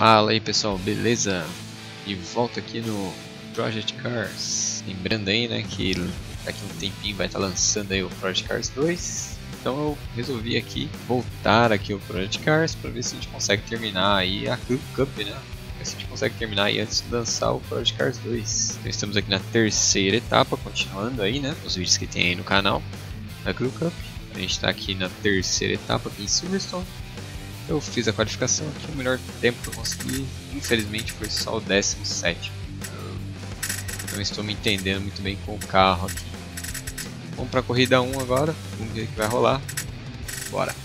Fala aí pessoal, beleza? De volta aqui no Project Cars. Lembrando aí, né, que daqui a um tempinho vai estar tá lançando aí o Project Cars 2. Então eu resolvi aqui voltar aqui o Project Cars para ver se a gente consegue terminar aí a Crew Cup, né? Ver se a gente consegue terminar aí antes de lançar o Project Cars 2. Então estamos aqui na terceira etapa, continuando aí, né, os vídeos que tem aí no canal da Crew Cup. A gente está aqui na terceira etapa aqui em Silverstone. Eu fiz a qualificação aqui, o melhor tempo que eu consegui, infelizmente, foi só o 17. Eu não estou me entendendo muito bem com o carro aqui. Vamos para a corrida 1 agora, vamos ver o que vai rolar. Bora!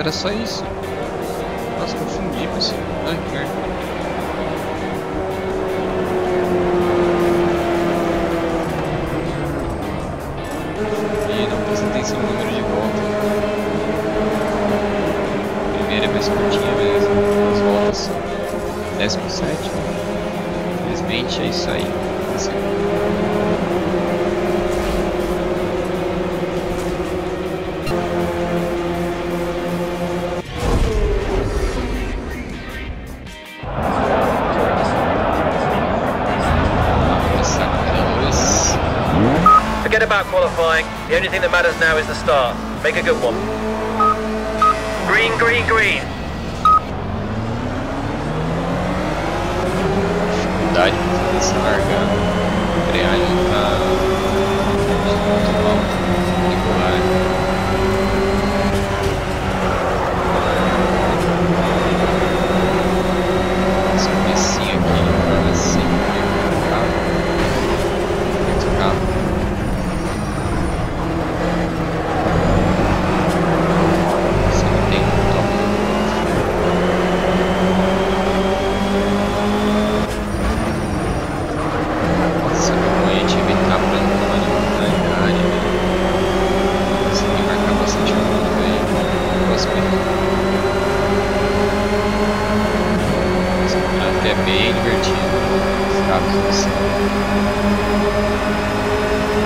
Era só isso. Nossa, confundi, que merda. E não presta atenção no número de voltas. Primeira é mais curtinha mesmo. As voltas são 17. Infelizmente é isso aí. Assim. Now is the start. Make a good one. Green, green, green. Embreagem É bem divertido. Os carros eles são, assim.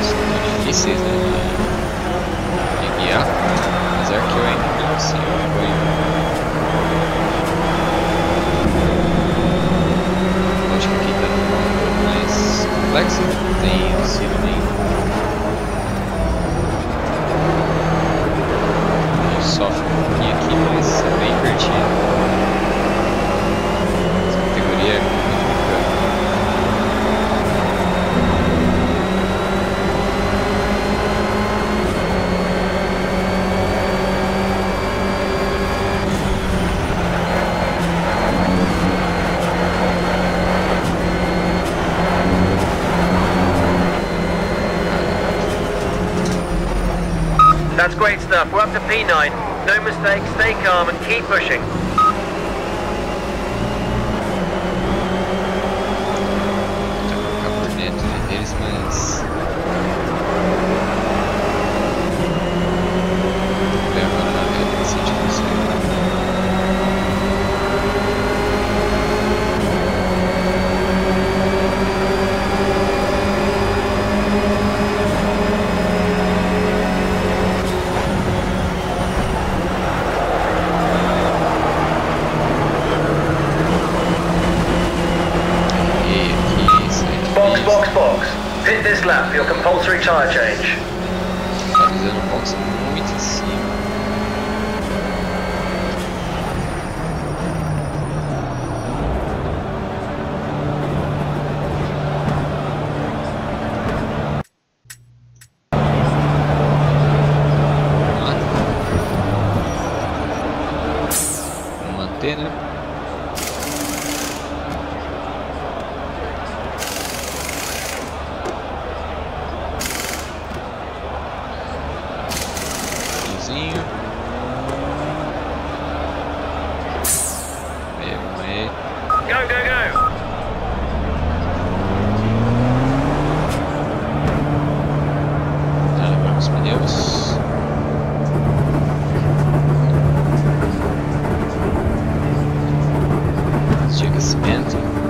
são é difíceis né, de, de guiar, apesar que eu ainda não sei o Acho que aqui está um pouco mais complexo, tem auxílio nenhum. Sofre um pouquinho aqui, mas é bem divertido. Stuff. We're up to P9. No mistakes, stay calm and keep pushing. tire change. magic is empty.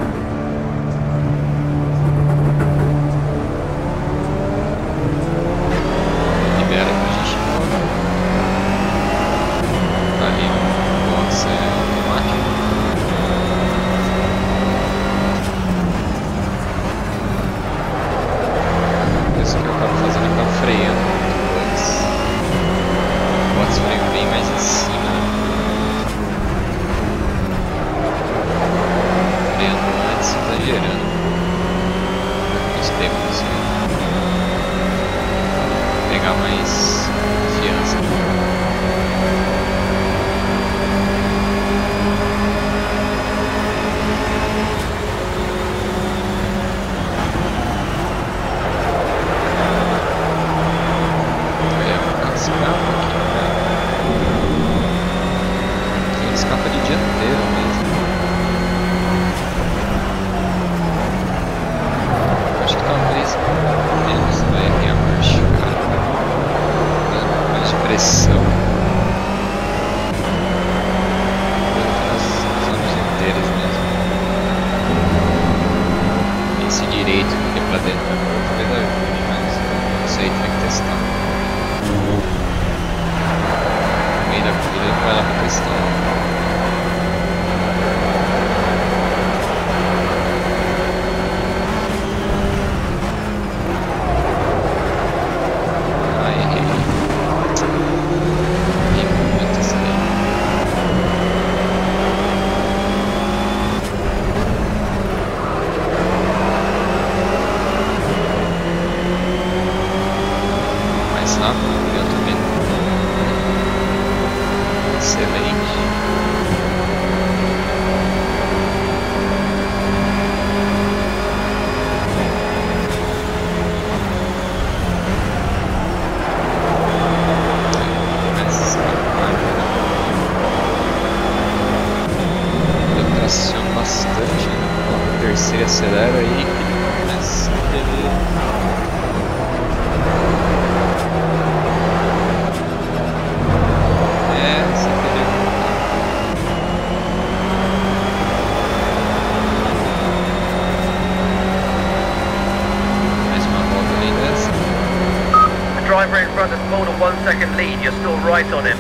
one second lead, you're still right on him.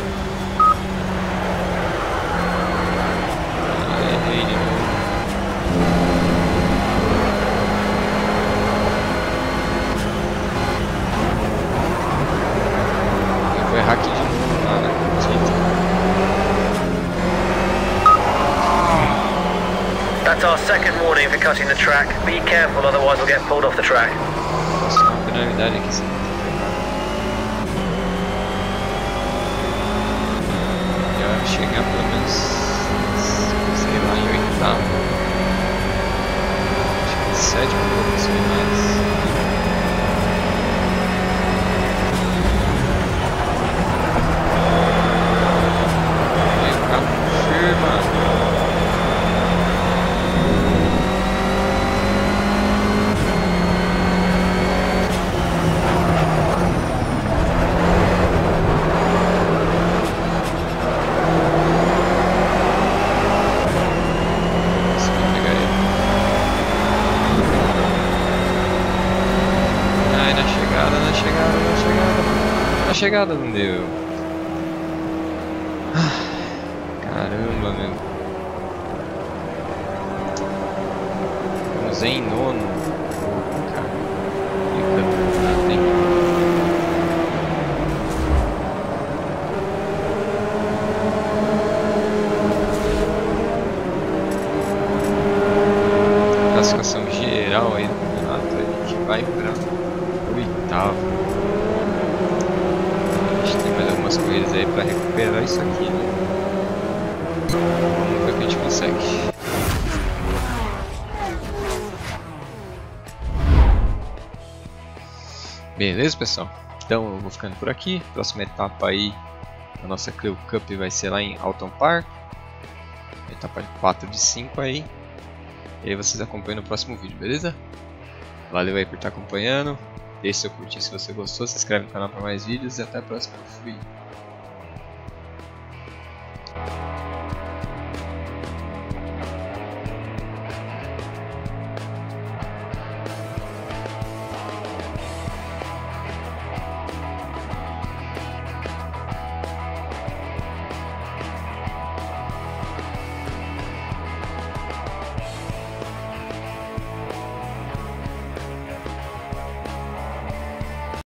That's our second warning for cutting the track. Be careful, otherwise we'll get pulled off the track. Chegar pelo menos, sei lá, em oitavo. Acho que sétimo poucos finais. Aí o carro firma. Consegui pegar ele. Ai, na chegada, na chegada, na chegada. Na chegada não deu. Ah, Caramba, meu. Estamos em nono. Cara, que campeonato, hein? classificação geral aí do campeonato, a gente vai para oitavo. A gente tem mais algumas corridas aí para recuperar isso aqui, né? Vamos ver o que a gente consegue. Beleza, pessoal? Então eu vou ficando por aqui. Próxima etapa aí, a nossa Clio Cup vai ser lá em Alton Park. Etapa 4 de 5 aí. E aí vocês acompanham no próximo vídeo, beleza? Valeu aí por estar acompanhando. Deixe seu curtir se você gostou, se inscreve no canal para mais vídeos e até a próxima. Fui!